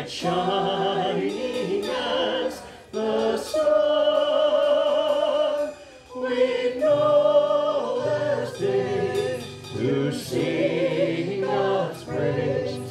bright shining as the sun. We know there's day to sing God's praise.